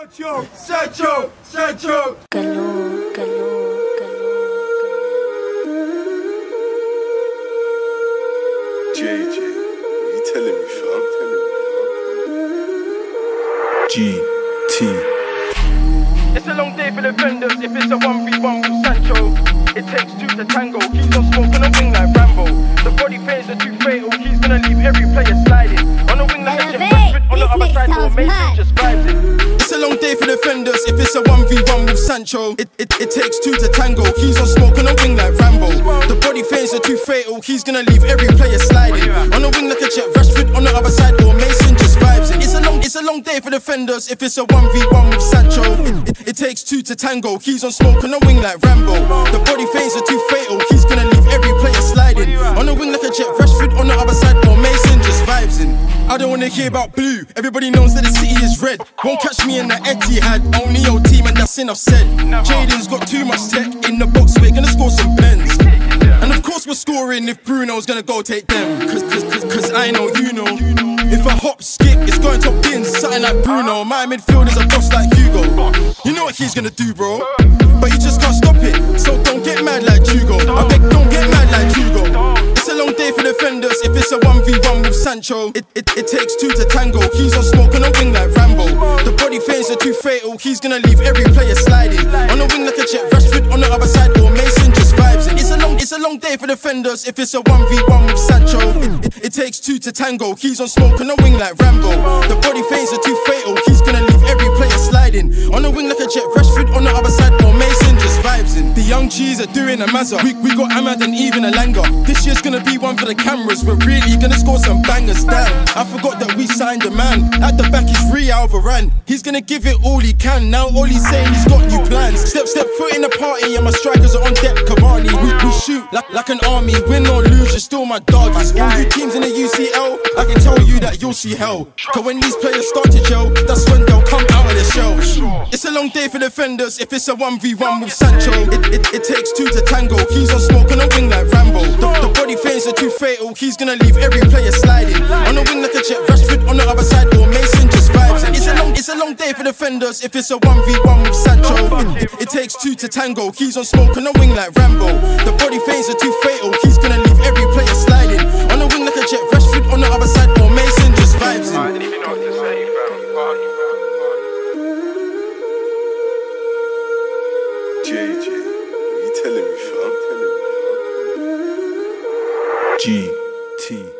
Sancho, Sancho, Sancho. Galore, galore, JJ, you telling me, fam? GT. It's a long day for the vendors if it's a 1v1 with Sancho. It takes two to tango. Keys on smoke on a wing like Rambo. The body feints are too fatal. He's gonna leave every player sliding. On a wing like a jet, on the other side, Mason just vibes it. Day for defenders if it's a 1v1 with Sancho. It, it, it takes two to tango. He's on smoke on a wing like Rambo. The body feints are too fatal. He's gonna leave every player sliding. On a wing like a jet, Rashford on the other side, or Mason just vibes it. It's a long, it's a long day for defenders if it's a 1v1 with Sancho. It, it, it takes two to tango. He's on smoke on a wing like Rambo. The body feints are too I don't wanna hear about blue. Everybody knows that the city is red. Won't catch me in the Etihad. Only your team, and that's enough said. Jadon's got too much tech in the box. We're gonna score some pens. And of course, we're scoring if Bruno's gonna go take them. Cause, cause, cause, cause I know you know. If I hop, skip, it's going to bins. Something like Bruno. My midfield is a boss like Hugo. You know what he's gonna do, bro. But you just can't stop it. So don't get mad like Hugo. I beg, Sancho. It, it, it takes two to tango. He's on smoke on a wing like Rambo. The body feints are too fatal. He's gonna leave every player sliding. On a wing like a jet, Rashford on the other side, or Mason just vibes it. It's a long, it's a long day for defenders if it's a 1v1 with Sancho. It, it, it takes two to tango. He's on smoke on a wing like Rambo. The body feints are too fatal. He's gonna leave every player sliding. On a wing like a jet, Rashford The are doing a mazza. We, we got Amad and even Elanga. This year's gonna be one for the cameras. We're really gonna score some bangers. Damn, I forgot that we signed a man. At the back is Real Varane. He's gonna give it all he can. Now all he's saying he's got new plans. Step, step foot in the party, and my strikers are on deck. Cavani, we, we shoot like, like an army. Win or still my doggies. All you teams in the UCL, I can tell you that you'll see hell. Cause when these players start to gel, that's when they'll come out of their shells. It's a long day for defenders if it's a 1v1 with Sancho. It, it, it takes two to tango. He's on smoke on a wing like Rambo. The, the body feints are too fatal. He's gonna leave every player sliding. On a wing like a jet, Rashford on the other side, or Mason just vibes. It's a long, it's a long day for defenders if it's a 1v1 with Sancho. It, it, it takes two to tango. He's on smoke on a wing like Rambo. The body feints are too fatal. He's gonna leave G T.